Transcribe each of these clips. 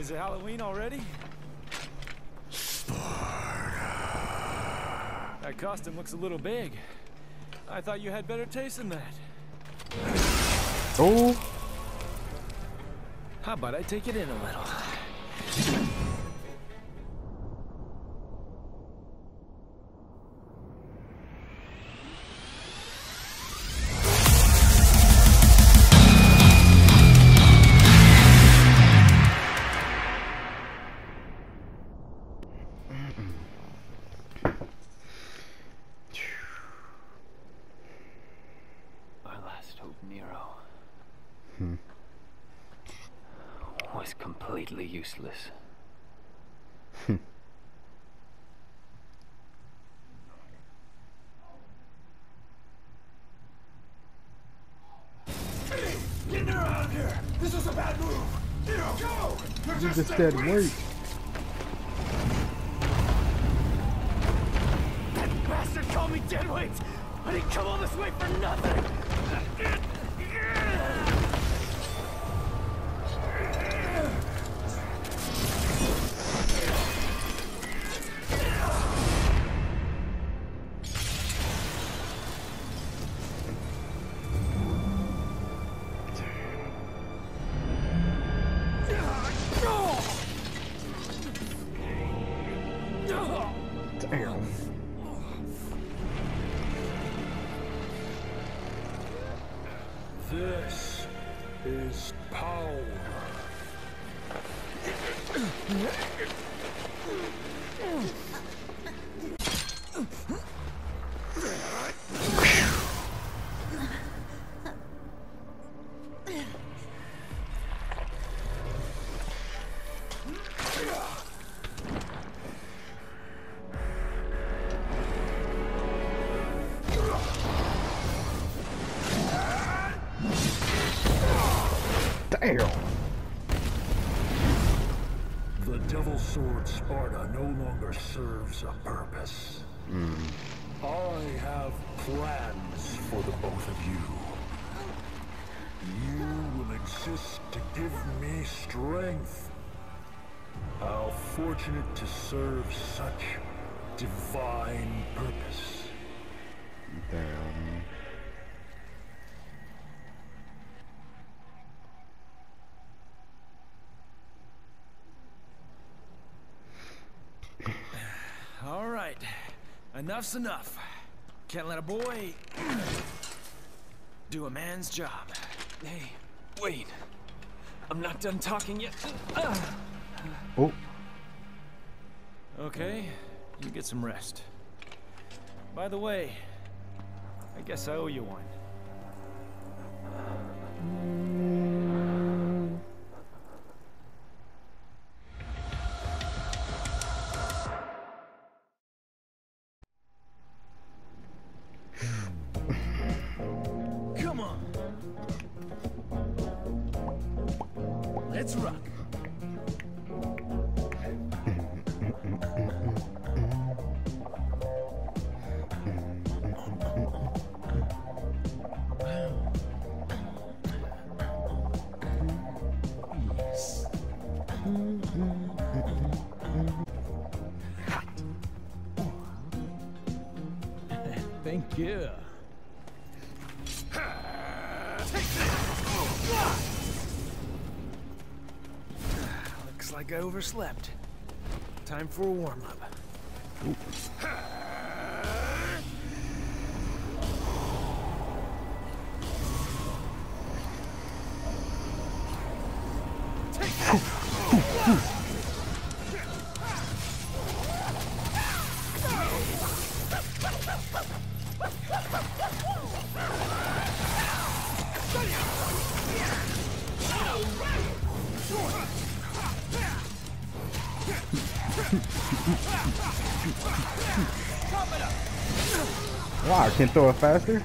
Is it Halloween already? That costume looks a little big. I thought you had better taste than that. Oh, How about I take it in a little? You're you Damn. The Devil Sword Sparta no longer serves a purpose. I have plans for the both of you. You will exist to give me strength. How fortunate to serve such divine purpose. Damn. Right. Enough's enough. Can't let a boy do a man's job. Hey, wait. I'm not done talking yet. Oh, Okay, you get some rest. By the way, I guess I owe you one. Time for a warm-up. Can throw it faster?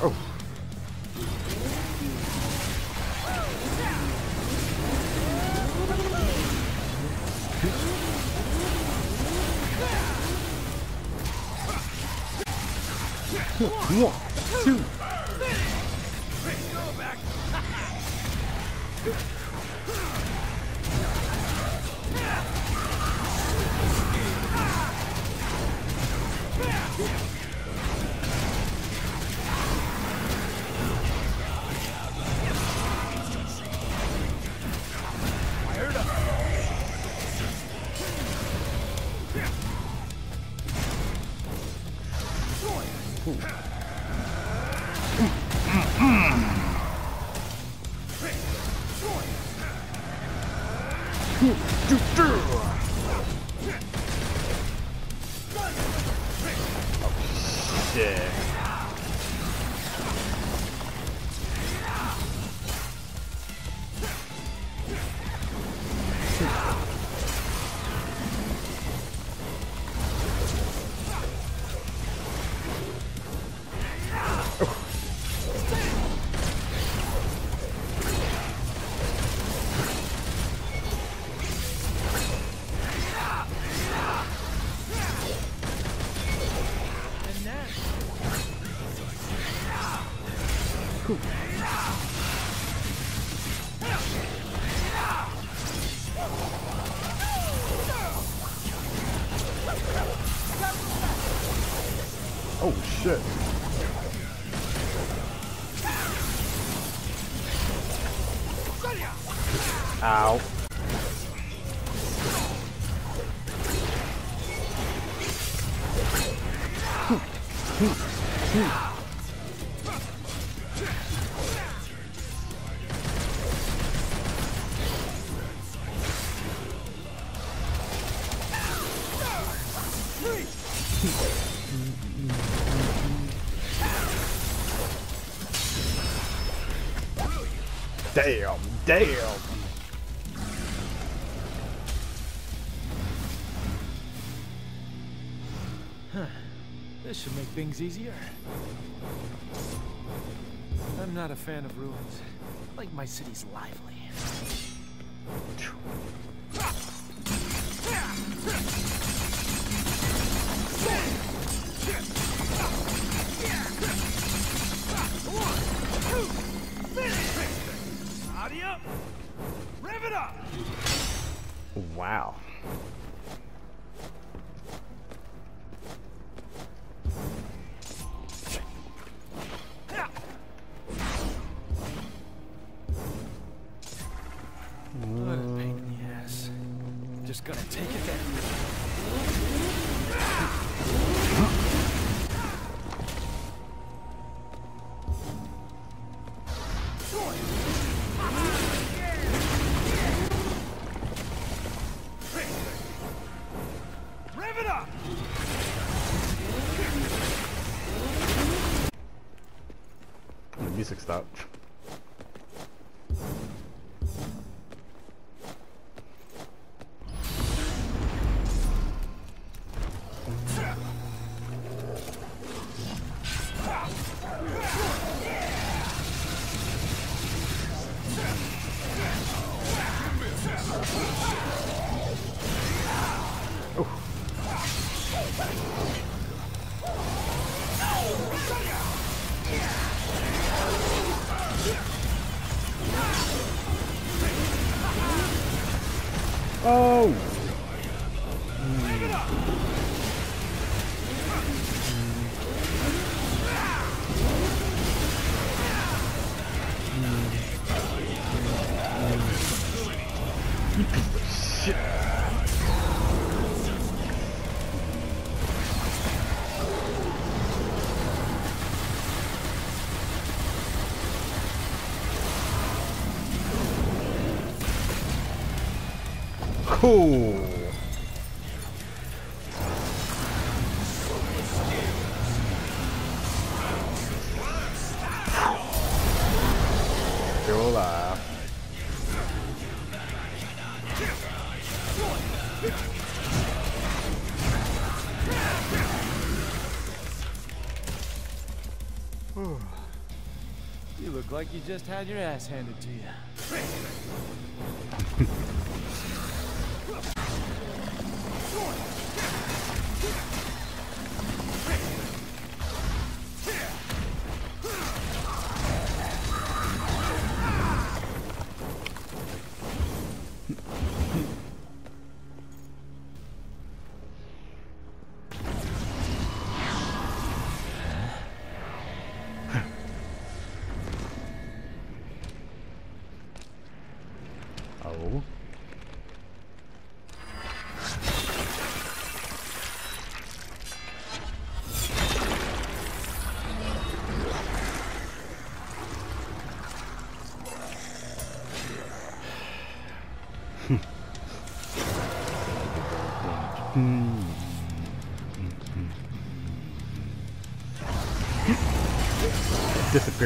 Oh. One, two. Damn, damn. this should make things easier. I'm not a fan of ruins. I like my cities lively. Wow. Oh! You Cool. You look like you just had your ass handed to you.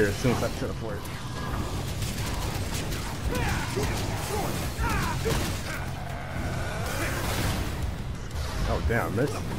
Disappear as soon as I teleport. Oh damn, miss.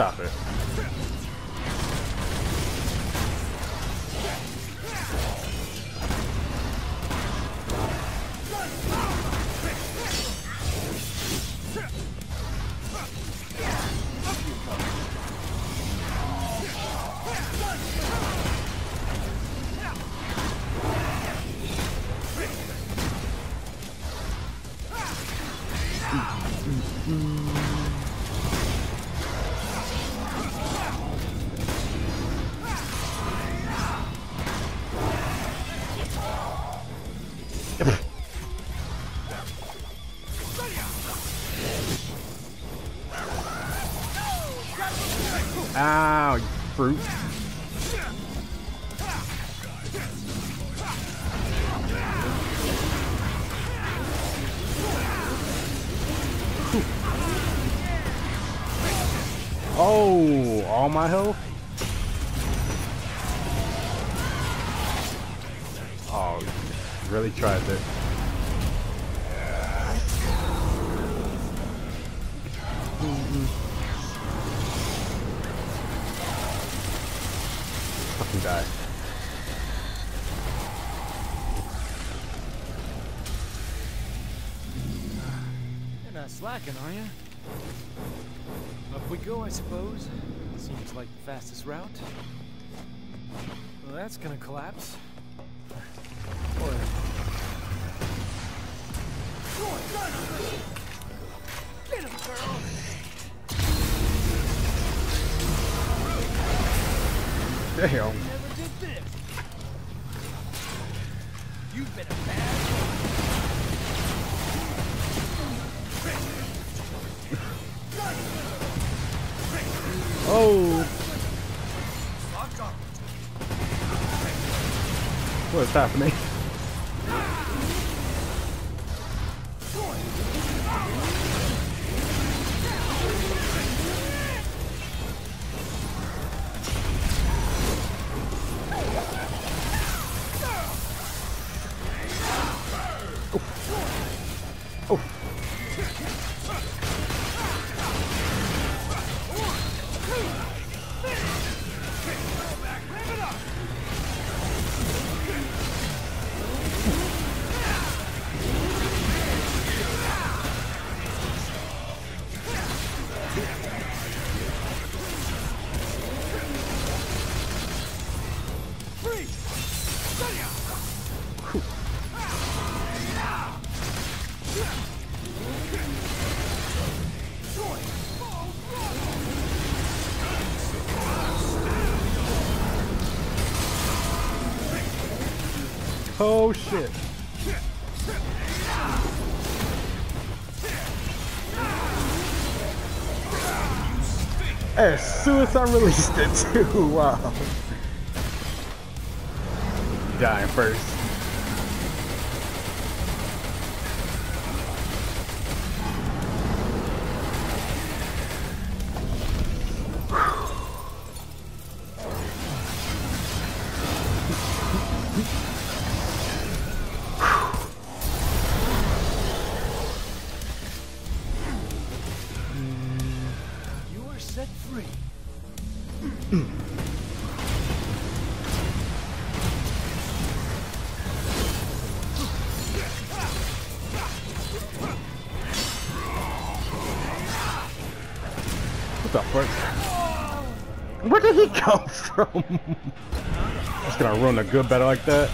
Stop it. Ow, you not slacking, are you? Up we go, I suppose. Seems like the fastest route. Well, that's gonna collapse. Or... Get him, girl! Damn. Never did this! You've been a bad what is happening? Shit. As soon as I released it too, wow. Dying first. From? Just gonna run a good battle like that.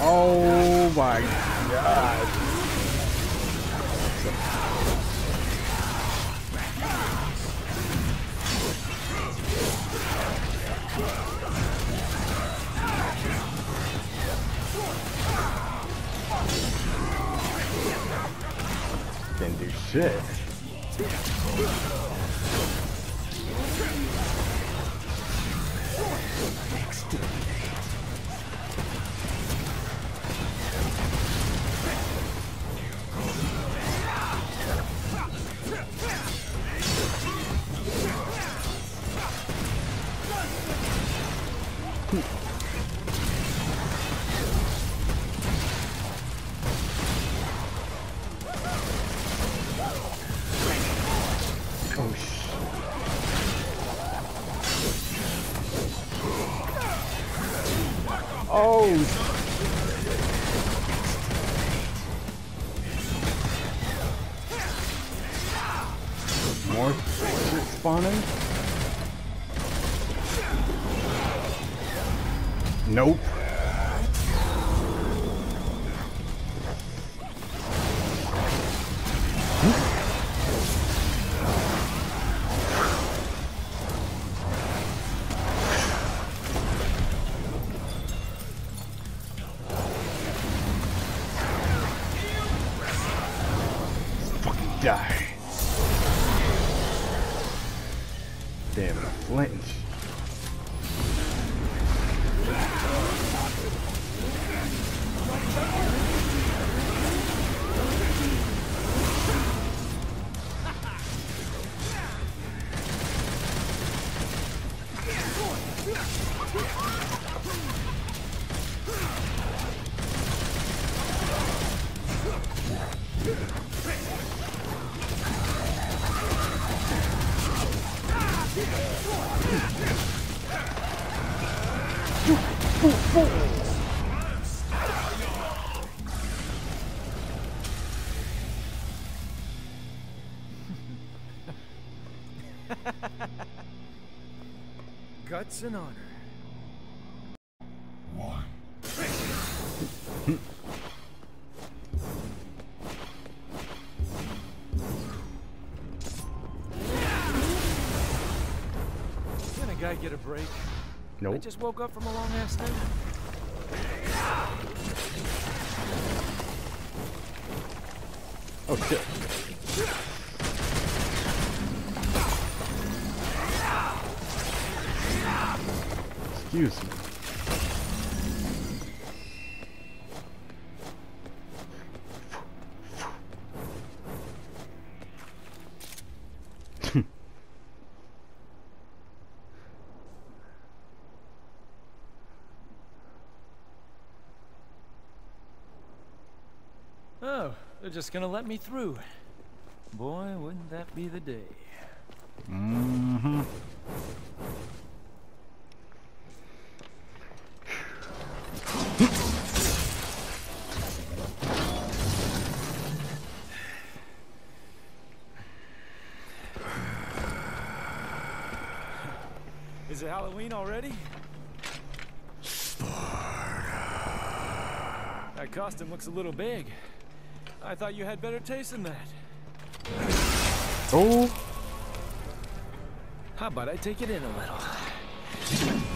Oh my god. Shit. That's an honor. Can a guy get a break? Nope. I just woke up from a long ass. Oh shit. Excuse me. Oh, they're just gonna let me through. Boy, wouldn't that be the day. Mm-hmm. Is it Halloween already? Costume looks a little big. I thought you had better taste than that. Oh, How about I take it in a little?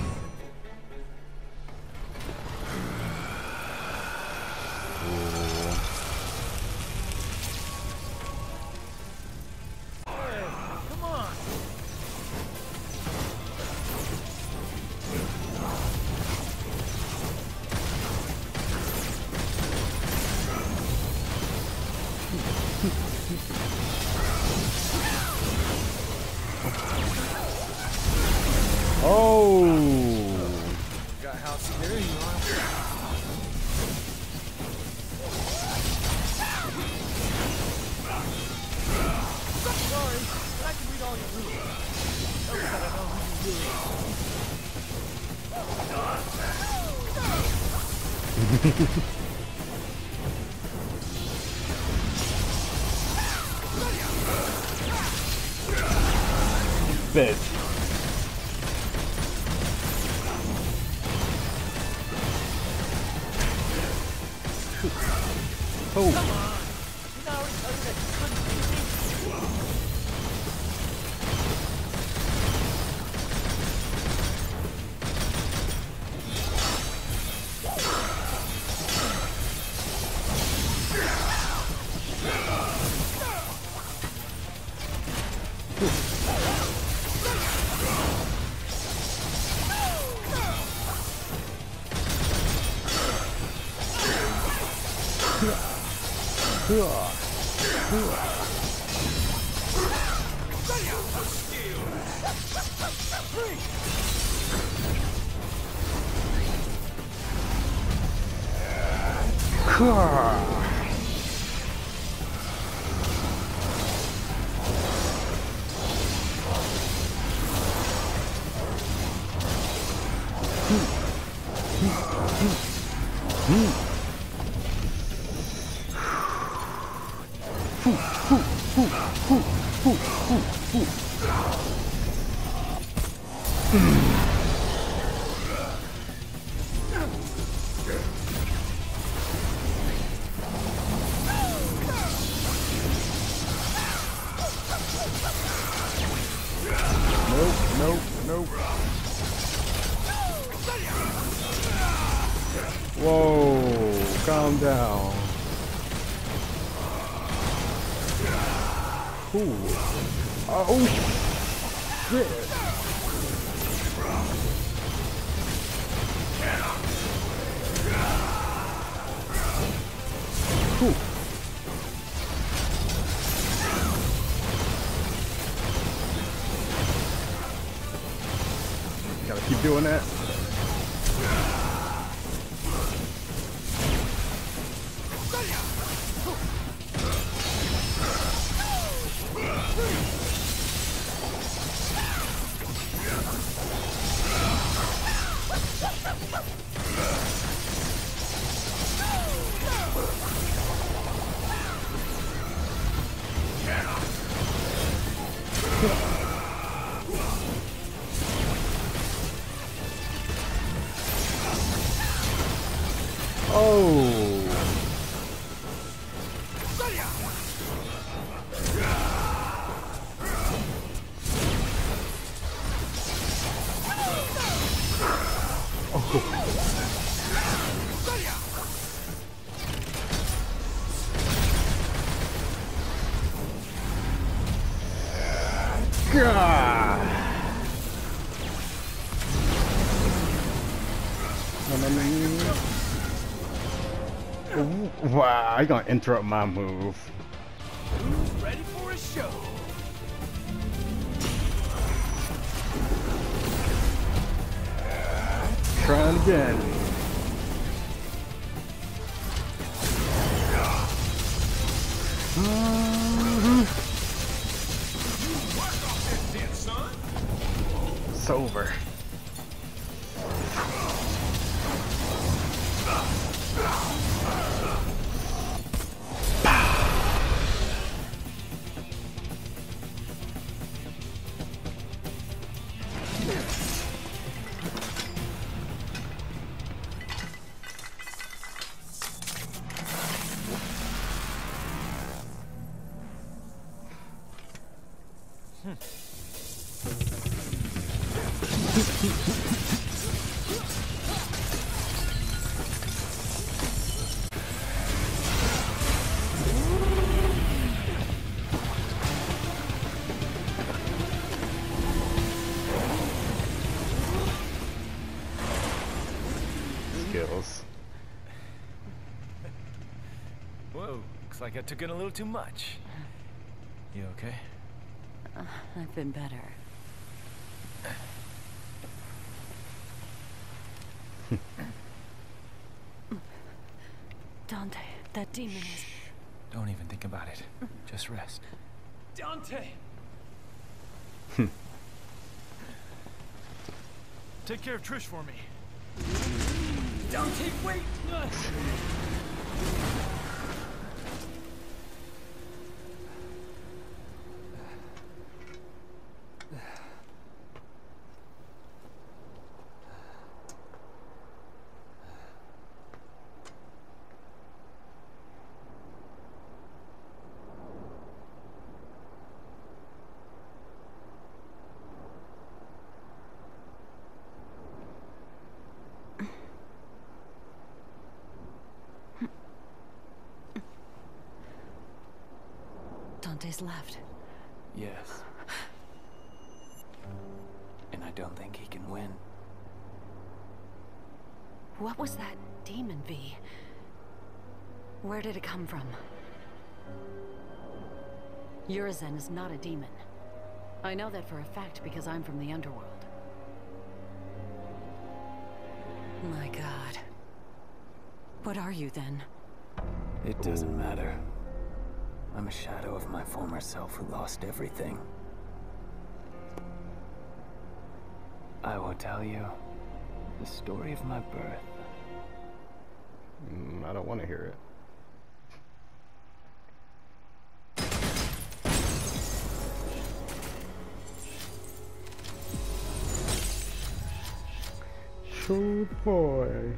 Cool. Nope, doing that. You gonna interrupt my move. Who's ready for a show? Trying again. Mm-hmm. It's over. Like I took in a little too much. You okay? Uh, I've been better. Dante, that demon is. Don't even think about it. Just rest. Dante! Take care of Trish for me. Dante, wait! Left. Yes. And I don't think he can win. What was that demon, V? Where did it come from? Urizen is not a demon. I know that for a fact because I'm from the underworld. My god. What are you then? It doesn't matter. I'm a shadow of my former self who lost everything. I will tell you the story of my birth. Mm, I don't want to hear it. Shoot boy.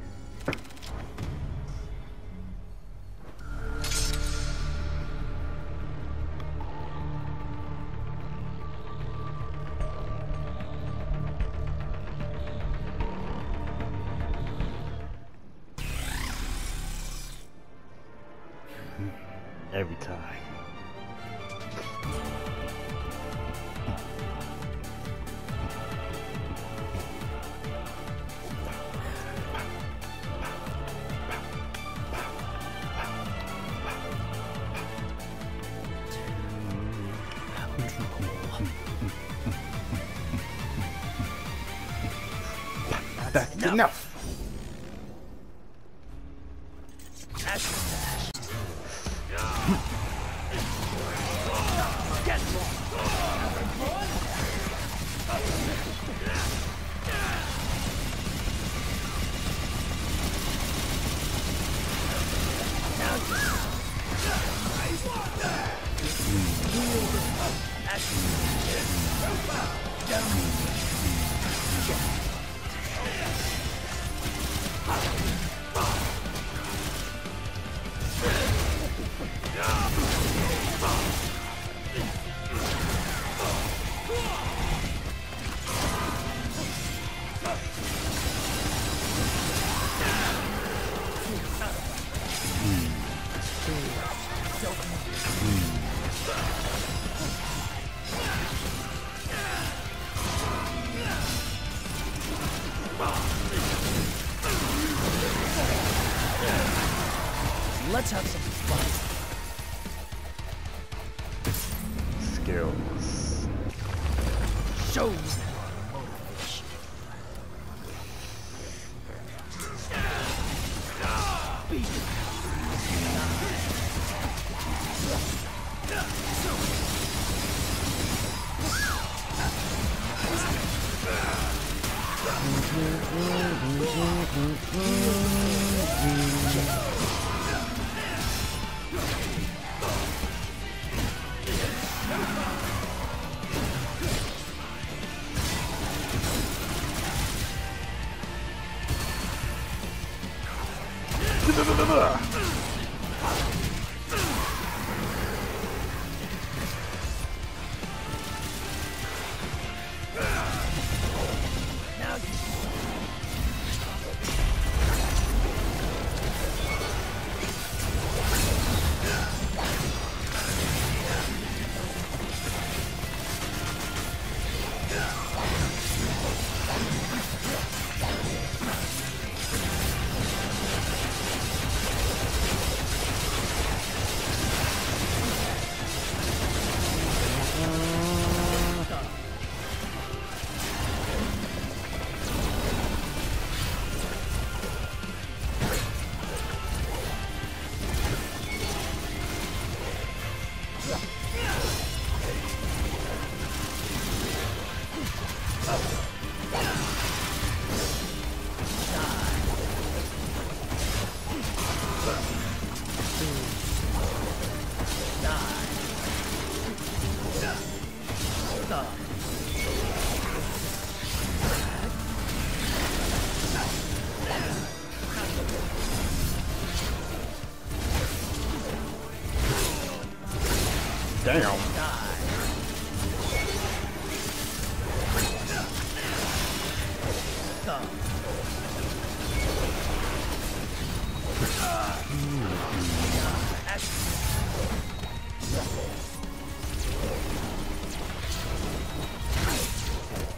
Damn.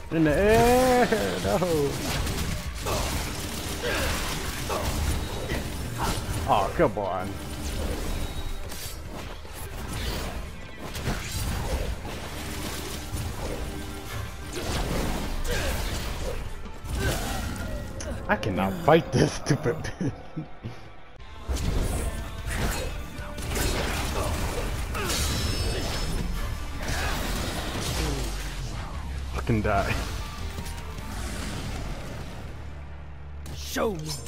In the air! No! Oh, come on. fight this stupid Fucking die. Show me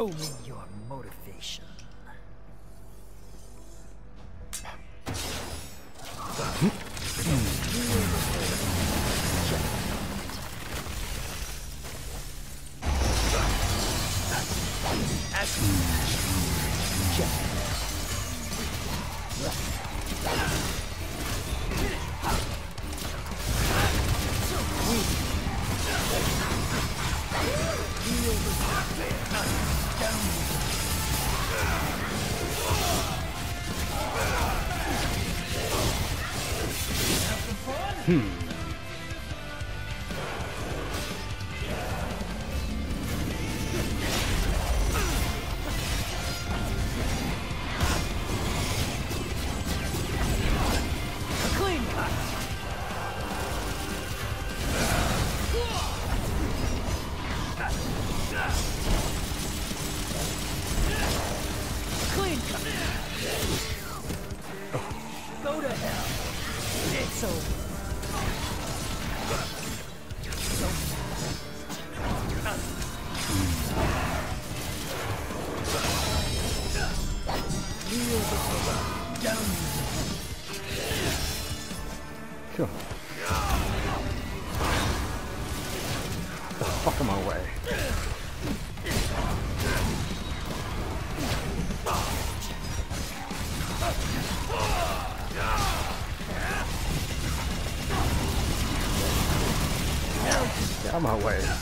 over. Hmm. my way.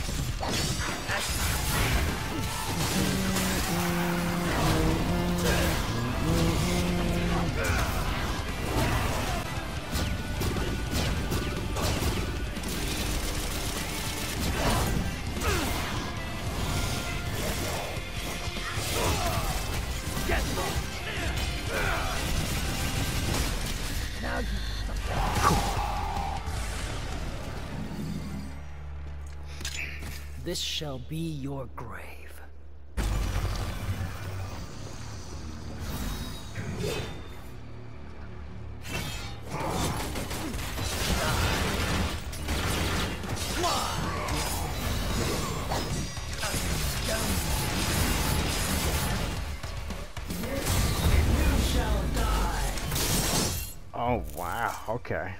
This shall be your grave. Oh wow, okay.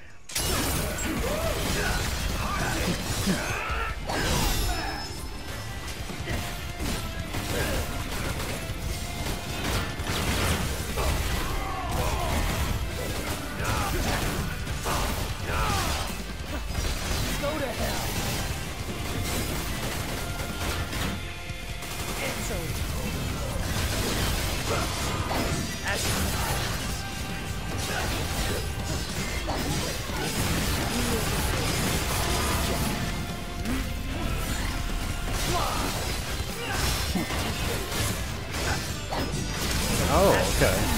Okay.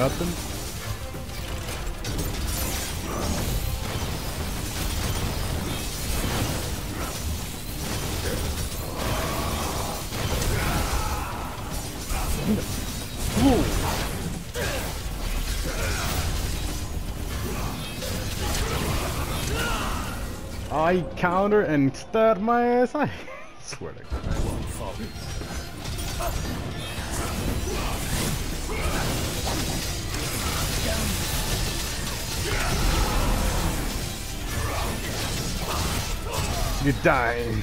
Nothing. I counter and stab my ass. I swear to God. You're dying.